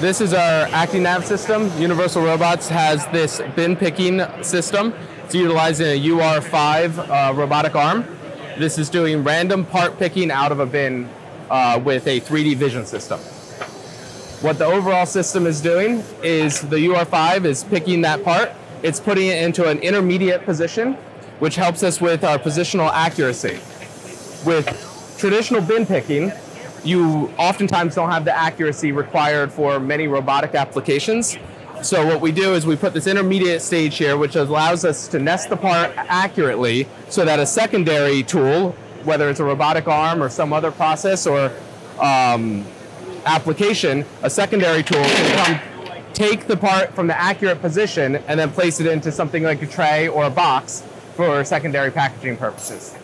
This is our ActiNav system. Universal Robots has this bin picking system. It's utilizing a UR5 uh, robotic arm. This is doing random part picking out of a bin uh, with a 3D vision system. What the overall system is doing is the UR5 is picking that part. It's putting it into an intermediate position, which helps us with our positional accuracy. With traditional bin picking, you oftentimes don't have the accuracy required for many robotic applications. So what we do is we put this intermediate stage here, which allows us to nest the part accurately so that a secondary tool, whether it's a robotic arm or some other process or um, application, a secondary tool can come take the part from the accurate position and then place it into something like a tray or a box for secondary packaging purposes.